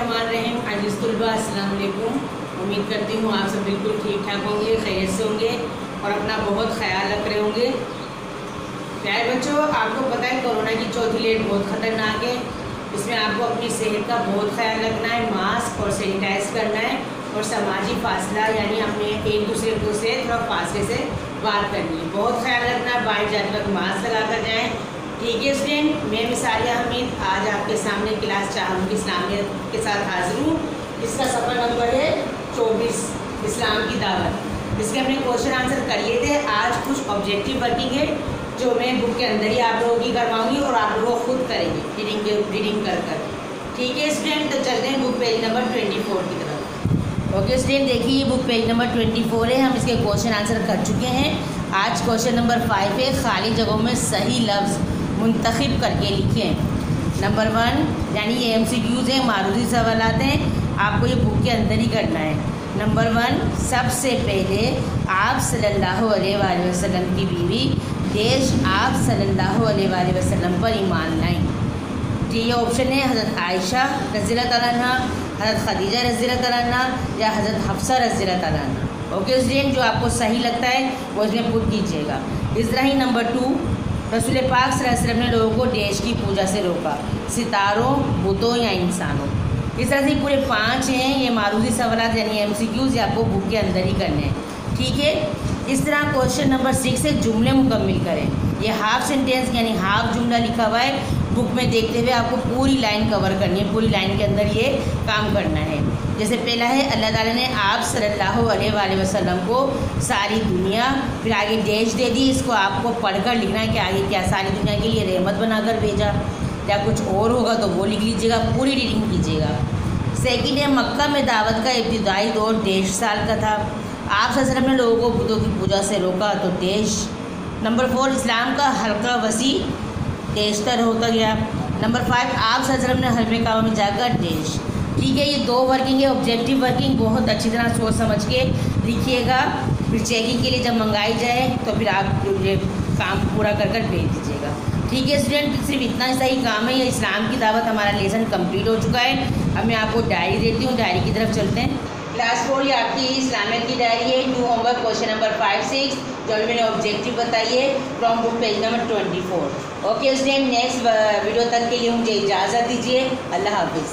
अस्सलाम उम्मीद करती हूँ आप सब बिल्कुल ठीक ठाक होंगे खैर से होंगे और अपना बहुत ख्याल रख रहे होंगे। प्यारे बच्चों, आपको पता है कोरोना की चौथी लेट बहुत ख़तरनाक है। इसमें आपको अपनी सेहत का बहुत ख्याल रखना है, मास्क और सैनिटाइज करना है और सामाजिक फासला, यानी अपने एक दूसरे को से थोड़ा फासले से बात करनी है। बहुत ख्याल रखना है बाहर जाते वक्त मास्क लगा कर जाएँ है स्टूडेंट मैं मिसालिया हमीद आज आपके सामने क्लास चाहूँगी इस्लामियत के साथ हाजिर हूँ। इसका सफ़र नंबर है चौबीस, इस्लाम की दावत। इसके हमने क्वेश्चन आंसर कर लिए थे। आज कुछ ऑब्जेक्टिव वर्किंग है, जो मैं बुक के अंदर ही आप लोगों की करवाऊँगी और आप लोग खुद करेंगे रीडिंग रीडिंग कर कर। ठीक है स्टूडेंट तो चलते हैं book page number twenty four की तरफ़। ओके स्टूडेंट देखिए ये book page number twenty four है। हम इसके क्वेश्चन आंसर कर चुके हैं। आज क्वेश्चन नंबर फाइव है, खाली जगहों में सही लफ्ज़ मुंतखब करके लिखें नंबर वन यानी ये एम सी क्यूज़ हैं मारूजी सवाल हैं, आपको ये बुक के अंदर ही करना है। नंबर वन सबसे पहले आप सल्लल्लाहु अलैहि वसल्लम की बीवी, देश आप सल्लल्लाहु अलैहि वसल्लम पर ईमान लाई जी ये ऑप्शन है हज़रत आयशा रज़ी तला हज़रत खदीजा रज़ी तला या हज़रत हफ्सा रज़ी तला ओके स्टूडेंट जो आपको सही लगता है, वो इसमें पुट कीजिएगा। इस तरह ही नंबर टू रसूल पाक वसल्लम ने लोगों को देश की पूजा से रोका। सितारों बुतों या इंसानों। इस तरह से पूरे पाँच हैं, ये मारूजी सवाल यानी एम सी क्यूज़ आपको बुक के अंदर ही करने हैं। ठीक है? इस तरह क्वेश्चन नंबर सिक्स है जुमले मुकम्मल करें। ये हाफ़ सेंटेंस यानी हाफ़ जुमला लिखा हुआ है। बुक में देखते हुए आपको पूरी लाइन कवर करनी है। पूरी लाइन के अंदर ये काम करना है। जैसे पहला है, अल्लाह ताला ने आप सल्लल्लाहु अलैहि वसल्लम को सारी दुनिया, फिर आगे देश दे दी। इसको आपको पढ़कर लिखना है कि आगे क्या सारी दुनिया के लिए रहमत बनाकर भेजा। या कुछ और होगा तो वो लिख लीजिएगा, पूरी रीडिंग कीजिएगा। सेकेंड है, मक्का में दावत का इब्तदाई दौर डेढ़ साल का था। आप वसल्लम ने लोगों को बुतों की पूजा से रोका तो देश। नंबर फोर इस्लाम का हल्का वसी, देश तर होता गया। नंबर फाइव आप वसल्लम ने हरम काबा में जाकर देश। ठीक है, ये दो वर्किंग है ऑब्जेक्टिव वर्किंग बहुत अच्छी तरह सोच समझ के लिखिएगा। फिर चेकिंग के लिए जब मंगाई जाए तो फिर आप ये काम पूरा कर कर भेज दीजिएगा। ठीक है स्टूडेंट सिर्फ़ इतना ही सही काम है, ये इस्लाम की दावत हमारा लेसन कंप्लीट हो चुका है। अब मैं आपको डायरी देती हूँ डायरी की तरफ़ चलते हैं। क्लास फोर ये आपकी इस्लामियत की डायरी है to homework question number five six जो मैंने ऑब्जेक्टिव बताइए from book page number twenty four okay student next video तक के लिए मुझे इजाज़त दीजिए। अल्लाह हाफिज़।